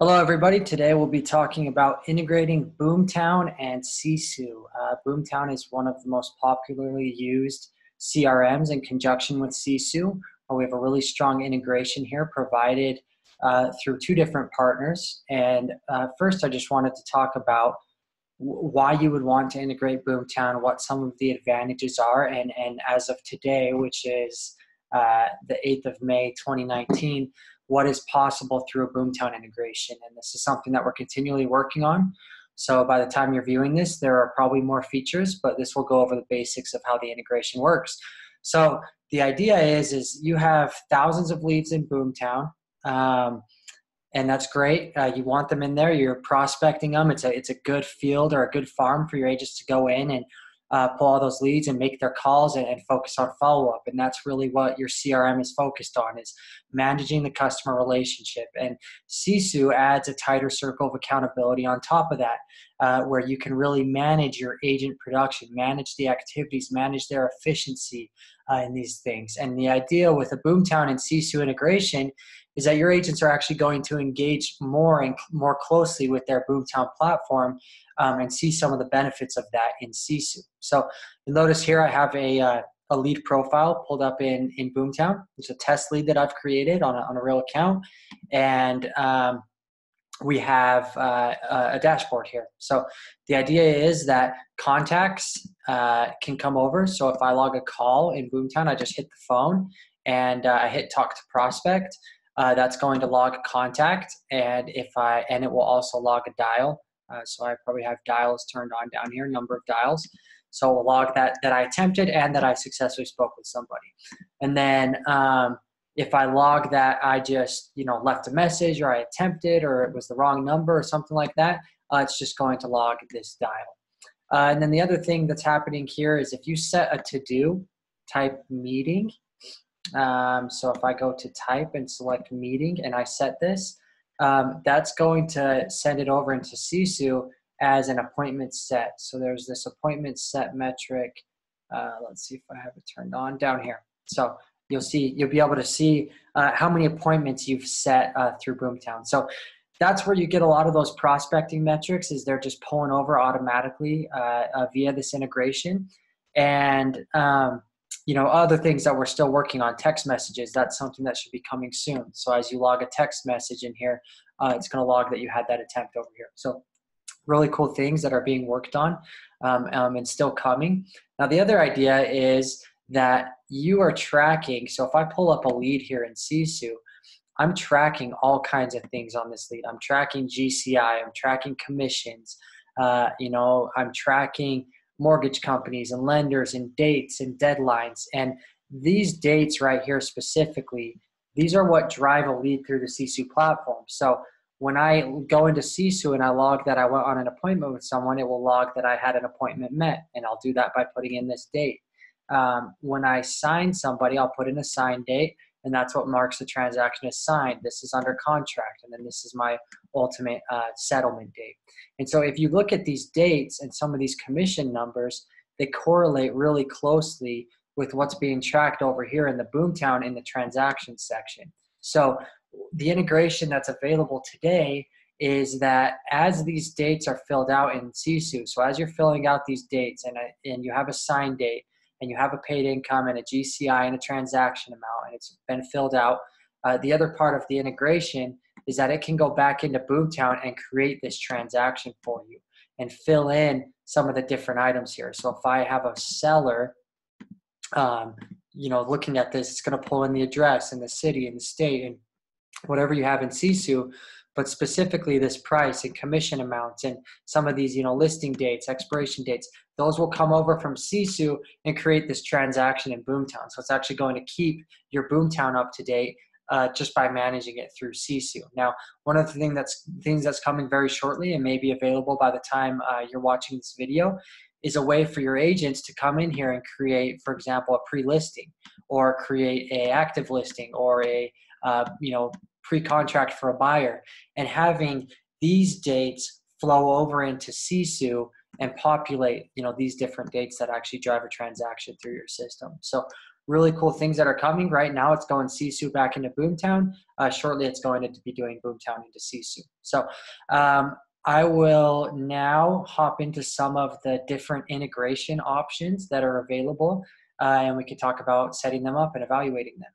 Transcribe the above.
Hello, everybody. Today we'll be talking about integrating Boomtown and Sisu. Uh, Boomtown is one of the most popularly used CRMs in conjunction with Sisu. Uh, we have a really strong integration here provided uh, through two different partners. And uh, first, I just wanted to talk about why you would want to integrate Boomtown, what some of the advantages are, and, and as of today, which is uh, the 8th of May 2019, what is possible through a Boomtown integration. And this is something that we're continually working on. So by the time you're viewing this, there are probably more features, but this will go over the basics of how the integration works. So the idea is, is you have thousands of leads in Boomtown. Um, and that's great. Uh, you want them in there. You're prospecting them. It's a it's a good field or a good farm for your agents to go in and uh, pull all those leads and make their calls and, and focus on follow up. And that's really what your CRM is focused on is managing the customer relationship. And Sisu adds a tighter circle of accountability on top of that, uh, where you can really manage your agent production, manage the activities, manage their efficiency uh, in these things. And the idea with a Boomtown and Sisu integration is that your agents are actually going to engage more and more closely with their Boomtown platform um, and see some of the benefits of that in Sisu. So you'll notice here I have a, uh, a lead profile pulled up in, in Boomtown. It's a test lead that I've created on a, on a real account. And um, we have uh, a dashboard here. So the idea is that contacts uh, can come over. So if I log a call in Boomtown, I just hit the phone and uh, I hit talk to prospect. Uh, that's going to log a contact, and if I and it will also log a dial. Uh, so I probably have dials turned on down here, number of dials. So we'll log that that I attempted and that I successfully spoke with somebody. And then um, if I log that I just you know left a message or I attempted or it was the wrong number or something like that, uh, it's just going to log this dial. Uh, and then the other thing that's happening here is if you set a to-do type meeting, um, so if I go to type and select meeting and I set this, um, that's going to send it over into Sisu as an appointment set. So there's this appointment set metric. Uh, let's see if I have it turned on down here. So you'll see, you'll be able to see uh, how many appointments you've set uh, through Boomtown. So that's where you get a lot of those prospecting metrics is they're just pulling over automatically uh, uh, via this integration. And um, you know other things that we're still working on text messages that's something that should be coming soon so as you log a text message in here uh, it's going to log that you had that attempt over here so really cool things that are being worked on um, um, and still coming now the other idea is that you are tracking so if i pull up a lead here in sisu i'm tracking all kinds of things on this lead i'm tracking gci i'm tracking commissions uh, you know i'm tracking mortgage companies and lenders and dates and deadlines. And these dates right here specifically, these are what drive a lead through the Sisu platform. So when I go into Sisu and I log that I went on an appointment with someone, it will log that I had an appointment met, and I'll do that by putting in this date. Um, when I sign somebody, I'll put in a sign date, and that's what marks the transaction as signed. This is under contract, and then this is my ultimate uh, settlement date. And so, if you look at these dates and some of these commission numbers, they correlate really closely with what's being tracked over here in the Boomtown in the transaction section. So, the integration that's available today is that as these dates are filled out in Sisu, so as you're filling out these dates and, a, and you have a sign date, and you have a paid income and a GCI and a transaction amount, and it's been filled out. Uh, the other part of the integration is that it can go back into Boomtown and create this transaction for you and fill in some of the different items here. So if I have a seller, um, you know, looking at this, it's going to pull in the address and the city and the state and whatever you have in Sisu but specifically this price and commission amounts and some of these, you know, listing dates, expiration dates, those will come over from Sisu and create this transaction in Boomtown. So it's actually going to keep your Boomtown up to date uh, just by managing it through Sisu. Now, one of the thing that's things that's coming very shortly and may be available by the time uh, you're watching this video is a way for your agents to come in here and create, for example, a pre-listing or create a active listing or a uh, you know pre-contract for a buyer and having these dates flow over into Sisu and populate, you know, these different dates that actually drive a transaction through your system. So really cool things that are coming. Right now, it's going Sisu back into Boomtown. Uh, shortly, it's going to be doing Boomtown into Sisu. So um, I will now hop into some of the different integration options that are available, uh, and we can talk about setting them up and evaluating them.